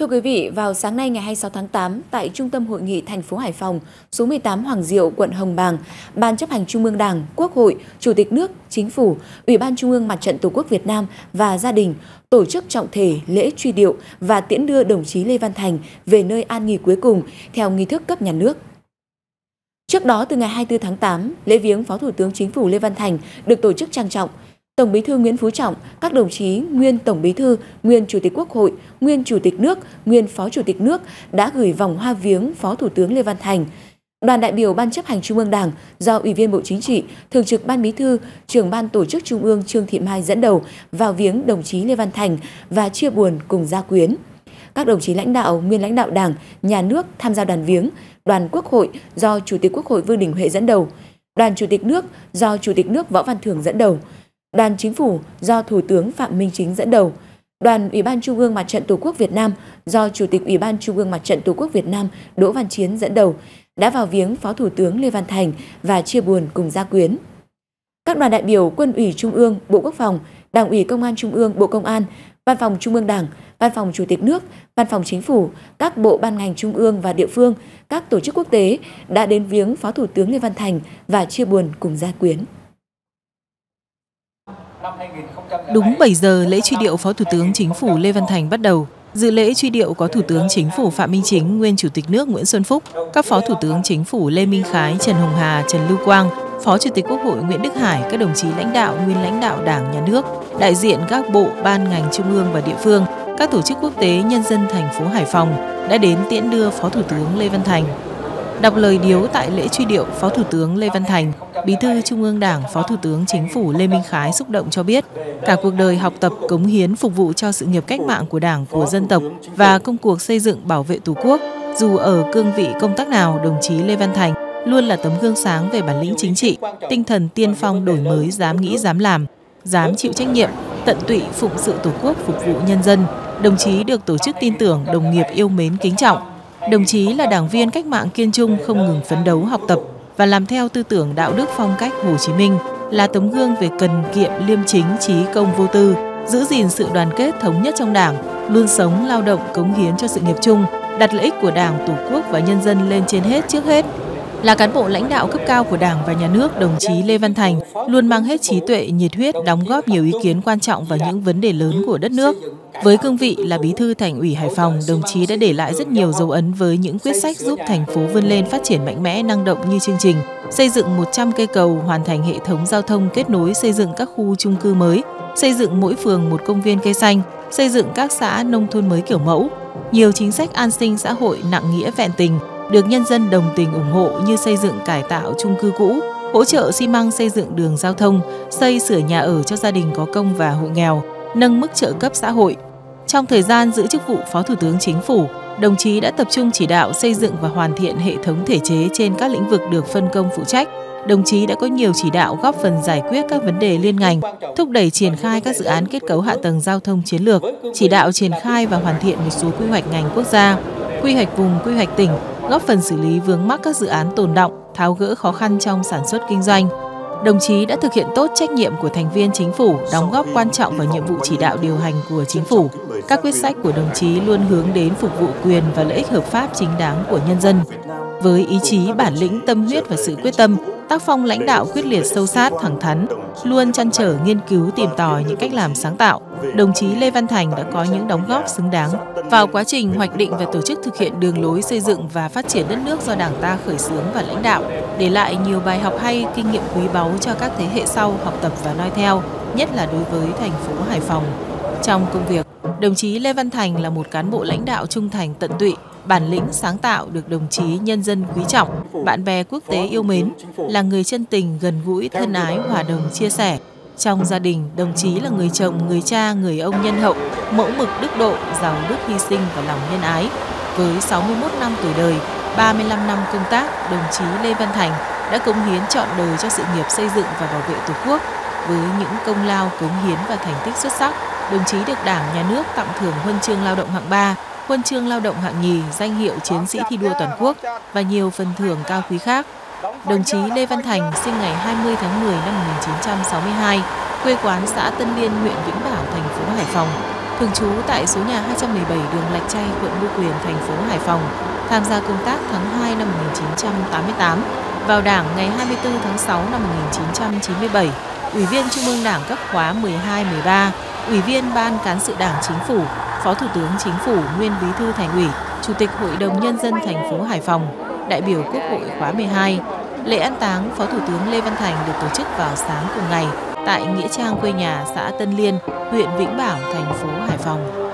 Thưa quý vị, vào sáng nay ngày 26 tháng 8, tại Trung tâm Hội nghị thành phố Hải Phòng, số 18 Hoàng Diệu, quận Hồng Bàng, Ban chấp hành Trung ương Đảng, Quốc hội, Chủ tịch nước, Chính phủ, Ủy ban Trung ương Mặt trận Tổ quốc Việt Nam và gia đình tổ chức trọng thể lễ truy điệu và tiễn đưa đồng chí Lê Văn Thành về nơi an nghỉ cuối cùng theo nghi thức cấp nhà nước. Trước đó, từ ngày 24 tháng 8, lễ viếng Phó Thủ tướng Chính phủ Lê Văn Thành được tổ chức trang trọng. Tổng Bí thư Nguyễn Phú Trọng, các đồng chí nguyên Tổng Bí thư, nguyên Chủ tịch Quốc hội, nguyên Chủ tịch nước, nguyên Phó Chủ tịch nước đã gửi vòng hoa viếng Phó Thủ tướng Lê Văn Thành. Đoàn đại biểu Ban chấp hành Trung ương Đảng do Ủy viên Bộ Chính trị, Thường trực Ban Bí thư, Trưởng Ban Tổ chức Trung ương Trương Thị Mai dẫn đầu vào viếng đồng chí Lê Văn Thành và chia buồn cùng gia quyến. Các đồng chí lãnh đạo, nguyên lãnh đạo Đảng, Nhà nước tham gia đoàn viếng, đoàn Quốc hội do Chủ tịch Quốc hội Vương Đình Huệ dẫn đầu, đoàn Chủ tịch nước do Chủ tịch nước Võ Văn Thưởng dẫn đầu, đoàn Chính phủ do Thủ tướng Phạm Minh Chính dẫn đầu, đoàn Ủy ban Trung ương Mặt trận Tổ quốc Việt Nam do Chủ tịch Ủy ban Trung ương Mặt trận Tổ quốc Việt Nam Đỗ Văn Chiến dẫn đầu đã vào viếng Phó Thủ tướng Lê Văn Thành và chia buồn cùng gia quyến. Các đoàn đại biểu Quân ủy Trung ương, Bộ Quốc phòng, Đảng ủy Công an Trung ương, Bộ Công an, Văn phòng Trung ương Đảng, Văn phòng Chủ tịch nước, Văn phòng Chính phủ, các bộ ban ngành trung ương và địa phương, các tổ chức quốc tế đã đến viếng Phó Thủ tướng Lê Văn Thành và chia buồn cùng gia quyến. Đúng 7 giờ, lễ truy điệu Phó Thủ tướng Chính phủ Lê Văn Thành bắt đầu. Dự lễ truy điệu có Thủ tướng Chính phủ Phạm Minh Chính, nguyên Chủ tịch nước Nguyễn Xuân Phúc, các Phó Thủ tướng Chính phủ Lê Minh Khái, Trần Hồng Hà, Trần Lưu Quang, Phó Chủ tịch Quốc hội Nguyễn Đức Hải, các đồng chí lãnh đạo, nguyên lãnh đạo Đảng, Nhà nước, đại diện các bộ, ban ngành trung ương và địa phương, các tổ chức quốc tế, nhân dân thành phố Hải Phòng đã đến tiễn đưa Phó Thủ tướng Lê Văn Thành. Đọc lời điếu tại lễ truy điệu Phó Thủ tướng Lê Văn Thành, Bí thư Trung ương Đảng, Phó Thủ tướng Chính phủ Lê Minh Khái xúc động cho biết, cả cuộc đời học tập cống hiến phục vụ cho sự nghiệp cách mạng của Đảng, của dân tộc và công cuộc xây dựng bảo vệ Tổ quốc, dù ở cương vị công tác nào, đồng chí Lê Văn Thành luôn là tấm gương sáng về bản lĩnh chính trị, tinh thần tiên phong đổi mới, dám nghĩ, dám làm, dám chịu trách nhiệm, tận tụy phụng sự Tổ quốc phục vụ nhân dân. Đồng chí được tổ chức tin tưởng, đồng nghiệp yêu mến kính trọng. Đồng chí là đảng viên cách mạng kiên trung không ngừng phấn đấu học tập và làm theo tư tưởng đạo đức phong cách Hồ Chí Minh, là tấm gương về cần kiệm liêm chính, trí công vô tư, giữ gìn sự đoàn kết thống nhất trong đảng, luôn sống lao động cống hiến cho sự nghiệp chung, đặt lợi ích của đảng, tổ quốc và nhân dân lên trên hết trước hết. Là cán bộ lãnh đạo cấp cao của Đảng và Nhà nước, đồng chí Lê Văn Thành luôn mang hết trí tuệ, nhiệt huyết đóng góp nhiều ý kiến quan trọng vào những vấn đề lớn của đất nước. Với cương vị là bí thư thành ủy Hải Phòng, đồng chí đã để lại rất nhiều dấu ấn với những quyết sách giúp thành phố vươn lên phát triển mạnh mẽ, năng động như chương trình xây dựng 100 cây cầu, hoàn thành hệ thống giao thông kết nối xây dựng các khu chung cư mới, xây dựng mỗi phường một công viên cây xanh, xây dựng các xã nông thôn mới kiểu mẫu. Nhiều chính sách an sinh xã hội nặng nghĩa vẹn tình, được nhân dân đồng tình ủng hộ như xây dựng cải tạo chung cư cũ, hỗ trợ xi măng xây dựng đường giao thông, xây sửa nhà ở cho gia đình có công và hộ nghèo, nâng mức trợ cấp xã hội. Trong thời gian giữ chức vụ Phó Thủ tướng Chính phủ, đồng chí đã tập trung chỉ đạo xây dựng và hoàn thiện hệ thống thể chế trên các lĩnh vực được phân công phụ trách. Đồng chí đã có nhiều chỉ đạo góp phần giải quyết các vấn đề liên ngành, thúc đẩy triển khai các dự án kết cấu hạ tầng giao thông chiến lược, chỉ đạo triển khai và hoàn thiện một số quy hoạch ngành quốc gia, quy hoạch vùng, quy hoạch tỉnh, góp phần xử lý vướng mắc các dự án tồn động, tháo gỡ khó khăn trong sản xuất kinh doanh. Đồng chí đã thực hiện tốt trách nhiệm của thành viên chính phủ, đóng góp quan trọng vào nhiệm vụ chỉ đạo điều hành của chính phủ. Các quyết sách của đồng chí luôn hướng đến phục vụ quyền và lợi ích hợp pháp chính đáng của nhân dân. Với ý chí, bản lĩnh, tâm huyết và sự quyết tâm, tác phong lãnh đạo quyết liệt sâu sát, thẳng thắn, luôn chăn trở nghiên cứu tìm tòi những cách làm sáng tạo, đồng chí Lê Văn Thành đã có những đóng góp xứng đáng vào quá trình hoạch định và tổ chức thực hiện đường lối xây dựng và phát triển đất nước do Đảng ta khởi xướng và lãnh đạo, để lại nhiều bài học hay, kinh nghiệm quý báu cho các thế hệ sau học tập và noi theo, nhất là đối với thành phố Hải Phòng. Trong công việc, đồng chí Lê Văn Thành là một cán bộ lãnh đạo trung thành tận tụy, bản lĩnh sáng tạo được đồng chí nhân dân quý trọng, bạn bè quốc tế yêu mến, là người chân tình, gần gũi, thân ái, hòa đồng, chia sẻ. Trong gia đình, đồng chí là người chồng, người cha, người ông nhân hậu, mẫu mực đức độ, giàu đức hy sinh và lòng nhân ái. Với 61 năm tuổi đời, 35 năm công tác, đồng chí Lê Văn Thành đã cống hiến trọn đời cho sự nghiệp xây dựng và bảo vệ Tổ quốc. Với những công lao, cống hiến và thành tích xuất sắc, đồng chí được Đảng, Nhà nước tặng thưởng huân chương lao động hạng 3, huân chương lao động hạng nhì, danh hiệu chiến sĩ thi đua toàn quốc và nhiều phần thưởng cao quý khác. Đồng chí Lê Văn Thành sinh ngày 20 tháng 10 năm 1962, quê quán xã Tân Liên, huyện Vĩnh Bảo, thành phố Hải Phòng. thường trú tại số nhà 217 đường Lạch Tray, quận Ngô Quyền, thành phố Hải Phòng, tham gia công tác tháng 2 năm 1988, vào Đảng ngày 24 tháng 6 năm 1997, Ủy viên Trung ương Đảng các khóa 12-13, Ủy viên Ban Cán sự Đảng Chính phủ, Phó Thủ tướng Chính phủ, Nguyên Bí thư Thành ủy, Chủ tịch Hội đồng Nhân dân thành phố Hải Phòng, đại biểu Quốc hội khóa 12. Lễ an táng Phó Thủ tướng Lê Văn Thành được tổ chức vào sáng cùng ngày tại Nghĩa Trang quê nhà xã Tân Liên, huyện Vĩnh Bảo, thành phố Hải Phòng.